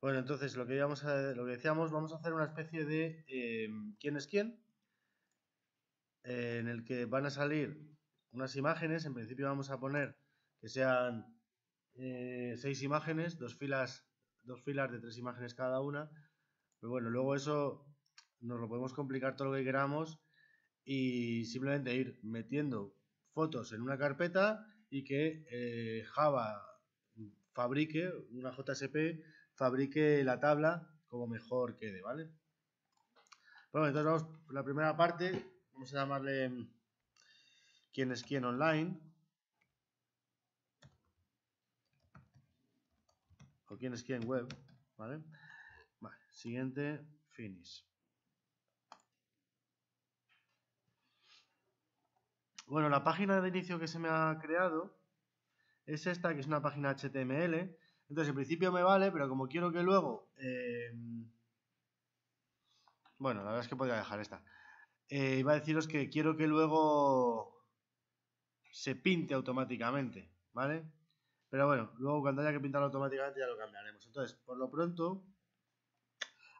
Bueno, entonces lo que, íbamos a, lo que decíamos, vamos a hacer una especie de eh, quién es quién, eh, en el que van a salir unas imágenes, en principio vamos a poner que sean eh, seis imágenes, dos filas, dos filas de tres imágenes cada una, pero bueno, luego eso nos lo podemos complicar todo lo que queramos y simplemente ir metiendo fotos en una carpeta y que Java fabrique una JSP fabrique la tabla como mejor quede, ¿vale? Bueno, entonces vamos por la primera parte, vamos a llamarle mm, quién es quién online. O quién es quién web, ¿vale? Vale, siguiente, finish. Bueno, la página de inicio que se me ha creado es esta, que es una página HTML entonces, en principio me vale, pero como quiero que luego... Eh, bueno, la verdad es que podría dejar esta. Eh, iba a deciros que quiero que luego se pinte automáticamente, ¿vale? Pero bueno, luego cuando haya que pintarlo automáticamente ya lo cambiaremos. Entonces, por lo pronto,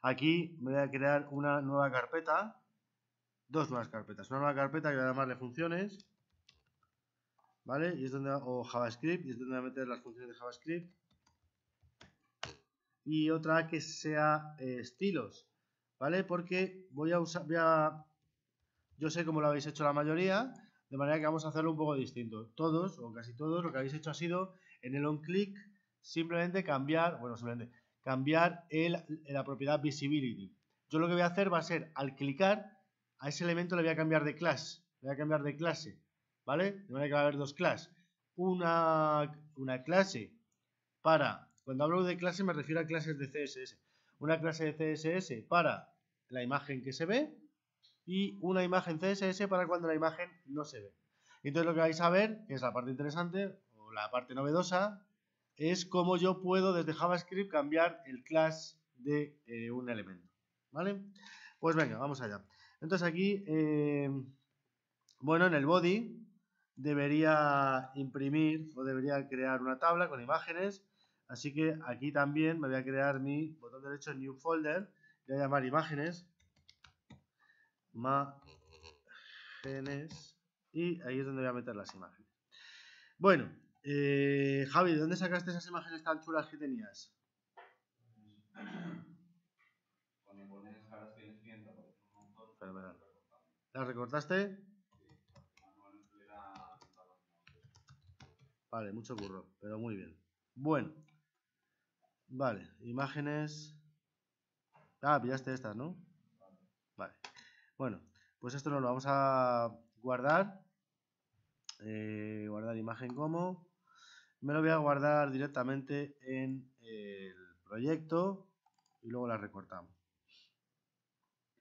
aquí voy a crear una nueva carpeta, dos nuevas carpetas. Una nueva carpeta que voy a llamarle funciones, ¿vale? Y es donde, o JavaScript, y es donde voy a meter las funciones de JavaScript y otra que sea eh, estilos, ¿vale? Porque voy a usar, voy a, yo sé cómo lo habéis hecho la mayoría, de manera que vamos a hacerlo un poco distinto. Todos, o casi todos, lo que habéis hecho ha sido, en el on-click, simplemente cambiar, bueno, simplemente, cambiar el, la propiedad visibility. Yo lo que voy a hacer va a ser, al clicar, a ese elemento le voy a cambiar de clase, le voy a cambiar de clase, ¿vale? De manera que va a haber dos clases. Una, una clase para cuando hablo de clase me refiero a clases de CSS. Una clase de CSS para la imagen que se ve y una imagen CSS para cuando la imagen no se ve. Entonces lo que vais a ver, que es la parte interesante o la parte novedosa, es cómo yo puedo desde JavaScript cambiar el class de eh, un elemento. ¿Vale? Pues venga, vamos allá. Entonces aquí, eh, bueno, en el body debería imprimir o debería crear una tabla con imágenes Así que aquí también me voy a crear mi botón derecho New Folder. Voy a llamar imágenes. Imágenes. Y ahí es donde voy a meter las imágenes. Bueno, eh, Javi, ¿de dónde sacaste esas imágenes tan chulas que tenías? Cuando pones caras tienes Fenomenal. ¿Las recortaste? Vale, mucho curro, pero muy bien. Bueno, Vale, imágenes. Ah, pillaste estas, ¿no? Vale. Bueno, pues esto nos lo vamos a guardar. Eh, guardar imagen como. Me lo voy a guardar directamente en el proyecto y luego la recortamos.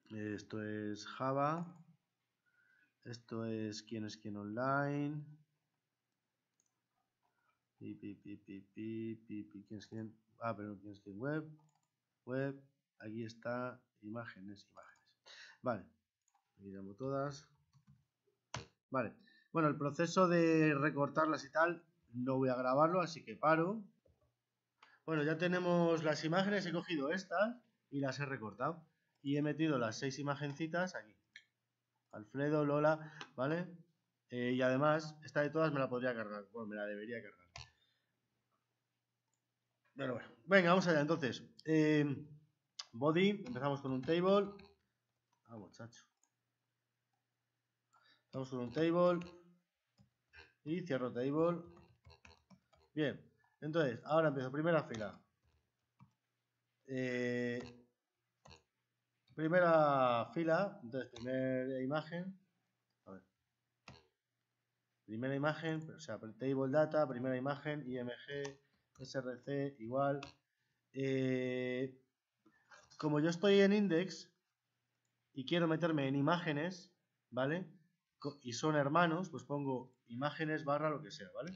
Esto es Java. Esto es quién es quién online. Pi, pi, pi, quién es ah, pero tienes que web, web, aquí está, imágenes, imágenes. Vale, miramos todas. Vale, bueno, el proceso de recortarlas y tal, no voy a grabarlo, así que paro. Bueno, ya tenemos las imágenes, he cogido estas y las he recortado. Y he metido las seis imagencitas aquí. Alfredo, Lola, ¿vale? Eh, y además, esta de todas me la podría cargar, bueno, me la debería cargar. Bueno, bueno. Venga, vamos allá entonces. Eh, body, empezamos con un table. Ah, muchacho. Vamos con un table. Y cierro table. Bien. Entonces, ahora empiezo. Primera fila. Eh, primera fila. Entonces, primera imagen. Primera imagen, o sea, table data, primera imagen, IMG, src igual. Eh, como yo estoy en index y quiero meterme en imágenes, ¿vale? Y son hermanos, pues pongo imágenes barra lo que sea, ¿vale?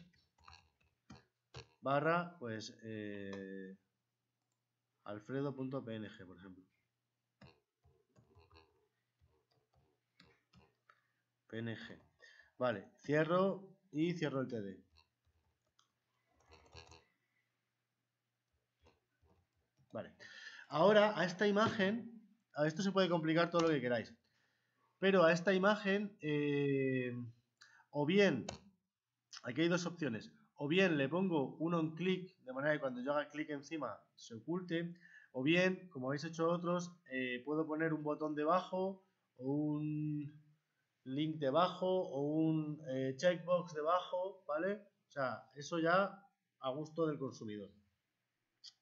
Barra, pues, eh, alfredo.png, por ejemplo. PNG. Vale, cierro y cierro el TD. Vale. Ahora, a esta imagen, a esto se puede complicar todo lo que queráis. Pero a esta imagen, eh, o bien, aquí hay dos opciones. O bien le pongo un on click, de manera que cuando yo haga clic encima se oculte. O bien, como habéis hecho otros, eh, puedo poner un botón debajo o un link debajo o un eh, checkbox debajo, ¿vale? O sea, eso ya a gusto del consumidor.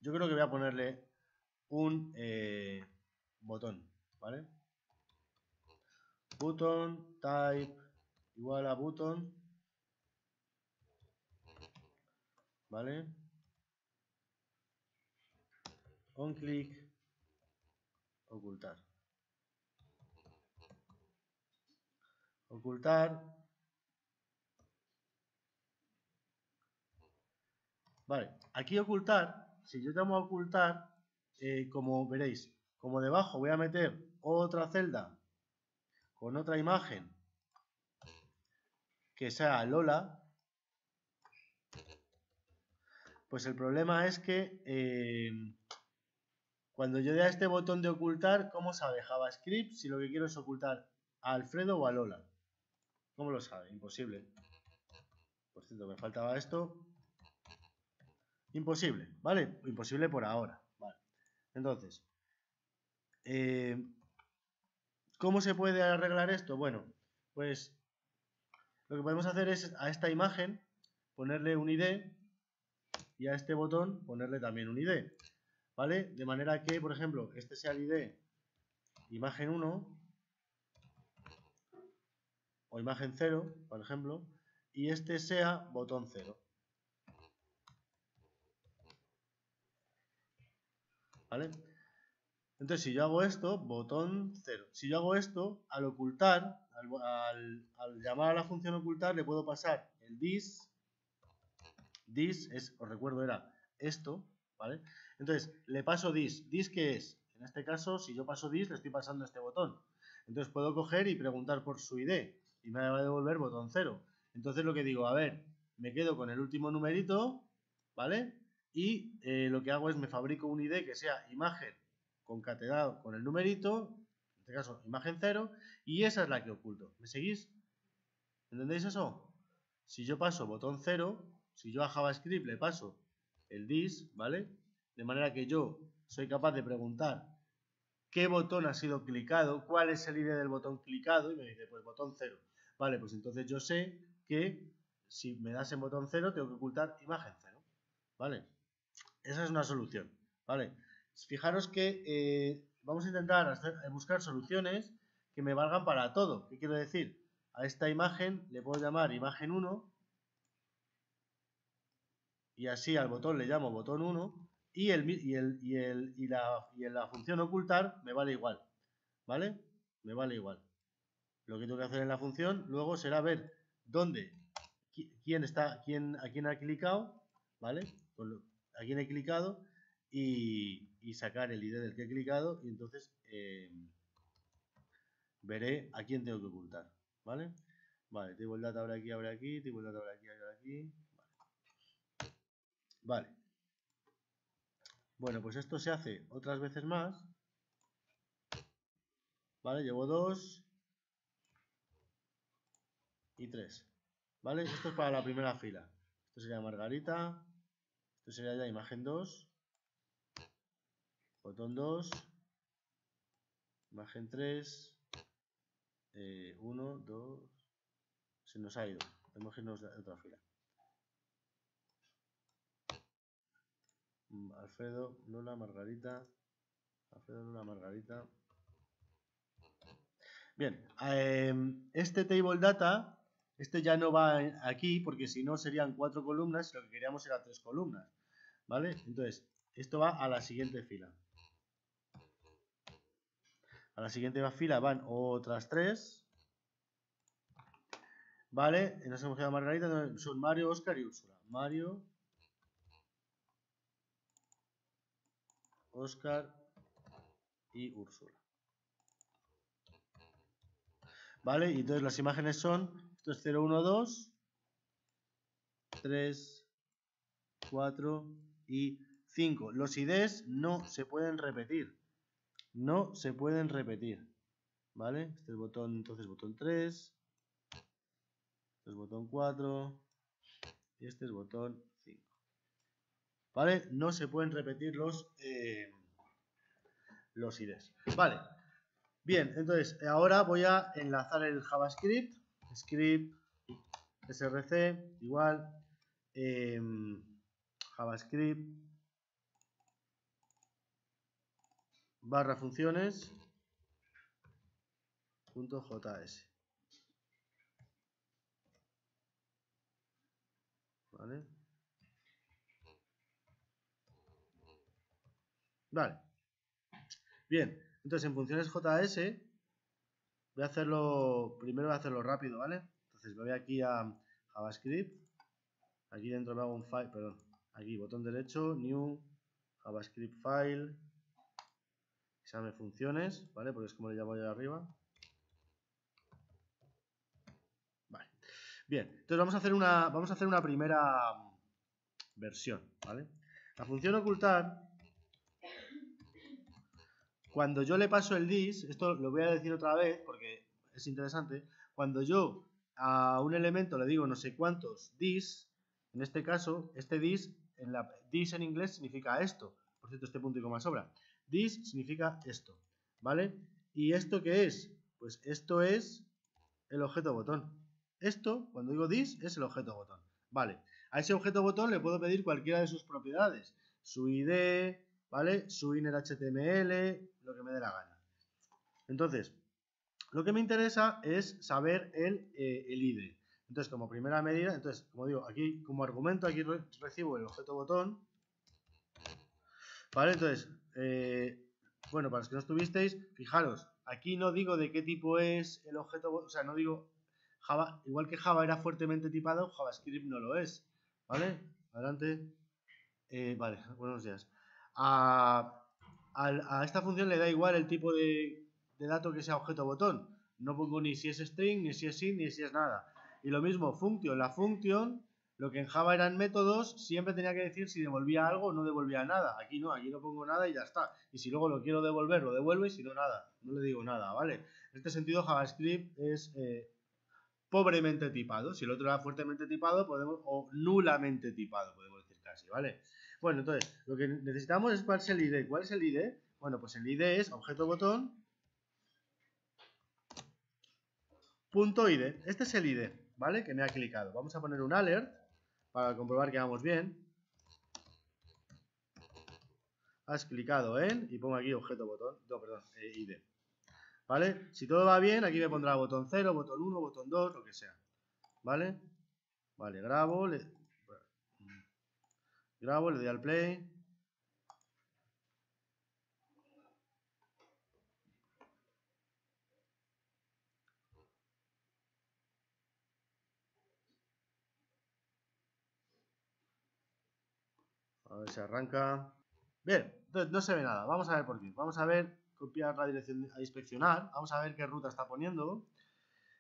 Yo creo que voy a ponerle un eh, botón, ¿vale? Button type igual a button, ¿vale? On click, ocultar. Ocultar. Vale, aquí ocultar, si yo llamo ocultar, eh, como veréis, como debajo voy a meter otra celda con otra imagen que sea Lola, pues el problema es que eh, cuando yo dé a este botón de ocultar, ¿cómo sabe JavaScript si lo que quiero es ocultar a Alfredo o a Lola? ¿Cómo lo sabe? Imposible. Por cierto, me faltaba esto. Imposible, ¿vale? Imposible por ahora. Entonces, eh, ¿cómo se puede arreglar esto? Bueno, pues lo que podemos hacer es a esta imagen ponerle un ID y a este botón ponerle también un ID. ¿Vale? De manera que, por ejemplo, este sea el ID imagen 1 o imagen 0, por ejemplo, y este sea botón 0. ¿Vale? Entonces, si yo hago esto, botón 0. Si yo hago esto, al ocultar, al, llamar a la función ocultar, le puedo pasar el dis. Dis, es, os recuerdo, era esto, ¿vale? Entonces, le paso dis. ¿Dis qué es? En este caso, si yo paso dis, le estoy pasando este botón. Entonces puedo coger y preguntar por su ID y me va a devolver botón 0. Entonces lo que digo, a ver, me quedo con el último numerito, ¿vale? Y eh, lo que hago es me fabrico un ID que sea imagen concatenado con el numerito, en este caso imagen 0, y esa es la que oculto. ¿Me seguís? ¿Entendéis eso? Si yo paso botón 0, si yo a JavaScript le paso el dis, ¿vale? De manera que yo soy capaz de preguntar qué botón ha sido clicado, cuál es el ID del botón clicado, y me dice, pues botón 0. Vale, pues entonces yo sé que si me das en botón 0 tengo que ocultar imagen 0. ¿Vale? Esa es una solución. ¿Vale? Fijaros que eh, vamos a intentar eh, buscar soluciones que me valgan para todo. ¿Qué quiero decir? A esta imagen le puedo llamar imagen 1 y así al botón le llamo botón 1 y, el, y, el, y, el, y, la, y la función ocultar me vale igual. ¿Vale? Me vale igual. Lo que tengo que hacer en la función luego será ver dónde, quién está, quién, a quién ha clicado, ¿vale? A quién he clicado y, sacar el ID del que he clicado y entonces eh, veré a quién tengo que ocultar, ¿vale? Vale, table data ahora aquí, ahora aquí, table data ahora aquí, ahora aquí. Vale. vale. Bueno, pues esto se hace otras veces más. Vale, llevo dos y tres. ¿Vale? Esto es para la primera fila. Esto sería Margarita. Esto sería ya imagen 2 botón 2, imagen 3, 1, 2, se nos ha ido, tenemos que irnos de otra fila. Mm, Alfredo, Lola, Margarita, Alfredo, Lola, Margarita. Bien, em, este table data, este ya no va aquí porque si no serían cuatro columnas lo que queríamos era tres columnas. ¿Vale? Entonces, esto va a la siguiente fila. A la siguiente fila van otras tres. Vale, nos hemos quedado Margarita, son Mario, Oscar y Úrsula. Mario, Oscar y Úrsula. Vale, y entonces las imágenes son, esto es 0, 1, 2, 3, 4 y 5. Los IDs no se pueden repetir. No se pueden repetir. ¿Vale? Este es botón, entonces botón 3. Este es botón 4. Y este es botón 5. ¿Vale? No se pueden repetir los, eh, los IDs. Vale. Bien, entonces ahora voy a enlazar el JavaScript. Script src igual em, JavaScript barra funciones punto js ¿Vale? Vale. Bien, entonces en funciones JS voy a hacerlo, primero voy a hacerlo rápido, ¿vale? Entonces me voy aquí a JavaScript, aquí dentro me hago un file, perdón, aquí botón derecho, new, JavaScript file, llame funciones, ¿vale? Porque es como le llamo yo arriba. Vale. Bien, entonces vamos a hacer una, vamos a hacer una primera versión, ¿vale? La función ocultar, cuando yo le paso el dis, esto lo voy a decir otra vez porque es interesante, cuando yo a un elemento le digo no sé cuántos dis, en este caso, este dis en la dis en inglés significa esto. Por cierto, este punto y coma sobra. This significa esto, ¿vale? ¿Y esto qué es? Pues esto es el objeto botón. Esto, cuando digo this, es el objeto botón. Vale, a ese objeto botón le puedo pedir cualquiera de sus propiedades. Su ID, ¿vale? Su inner HTML, lo que me dé la gana. Entonces, lo que me interesa es saber el, eh, el ID. Entonces, como primera medida, entonces, como digo, aquí como argumento, aquí recibo el objeto botón. ¿Vale? Entonces, eh, bueno, para los que no estuvisteis, fijaros, aquí no digo de qué tipo es el objeto, o sea, no digo Java, igual que Java era fuertemente tipado, JavaScript no lo es, ¿vale? Adelante. Eh, vale, buenos días. A, esta función le da igual el tipo de, de dato que sea objeto botón. No pongo ni si es string, ni si es int, ni si es nada. Y lo mismo, function. La función lo que en Java eran métodos, siempre tenía que decir si devolvía algo o no devolvía nada. Aquí no, aquí no pongo nada y ya está. Y si luego lo quiero devolver, lo devuelvo y si no, nada. No le digo nada, ¿vale? En este sentido, JavaScript es eh, pobremente tipado. Si el otro era fuertemente tipado, podemos, o nulamente tipado, podemos decir casi, ¿vale? Bueno, entonces, lo que necesitamos es cuál es el ID. ¿Cuál es el ID? Bueno, pues el ID es objeto botón punto ID. Este es el ID, ¿vale? Que me ha clicado. Vamos a poner un alert para comprobar que vamos bien. Has clicado en y pongo aquí objeto botón, no, perdón, eh, ID. ¿Vale? Si todo va bien, aquí me pondrá botón 0, botón 1, botón 2, lo que sea. ¿Vale? Vale, grabo, le, grabo, le doy al play. A ver si arranca. Bien, entonces no se ve nada. Vamos a ver por qué. Vamos a ver, copiar la dirección a inspeccionar. Vamos a ver qué ruta está poniendo.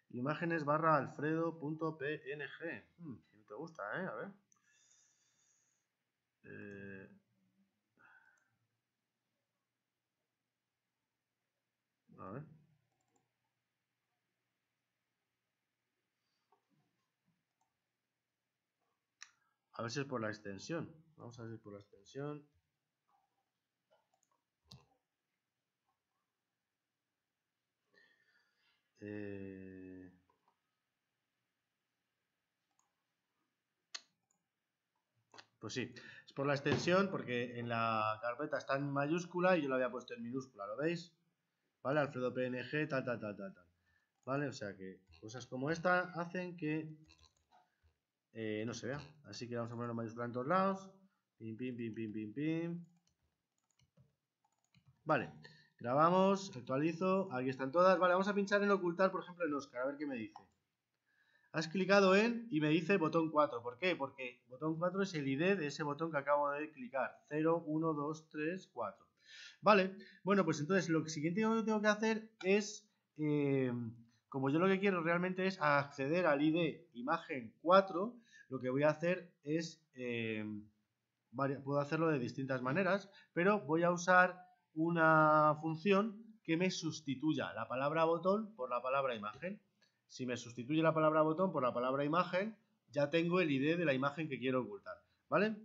Imágenes barra alfredo.png. Hmm, no te gusta, ¿eh? A ver. Eh... A ver. A ver si es por la extensión. Vamos a ver por la extensión. Eh, pues sí, es por la extensión porque en la carpeta está en mayúscula y yo lo había puesto en minúscula, ¿lo veis? ¿Vale? Alfredo PNG, tal, tal, tal, tal, tal. ¿Vale? O sea que cosas como esta hacen que eh, no se vea. Así que vamos a ponerlo en mayúscula en todos lados. Pim, pim, pim, pim, pim, pim. Vale, grabamos, actualizo, aquí están todas. Vale, vamos a pinchar en ocultar, por ejemplo, en Oscar, a ver qué me dice. Has clicado en y me dice botón 4. ¿Por qué? Porque botón 4 es el ID de ese botón que acabo de clicar. 0, 1, 2, 3, 4. Vale, bueno, pues entonces lo siguiente que tengo que hacer es, eh, como yo lo que quiero realmente es acceder al ID imagen 4, lo que voy a hacer es... Eh, puedo hacerlo de distintas maneras, pero voy a usar una función que me sustituya la palabra botón por la palabra imagen. Si me sustituye la palabra botón por la palabra imagen, ya tengo el ID de la imagen que quiero ocultar, ¿vale?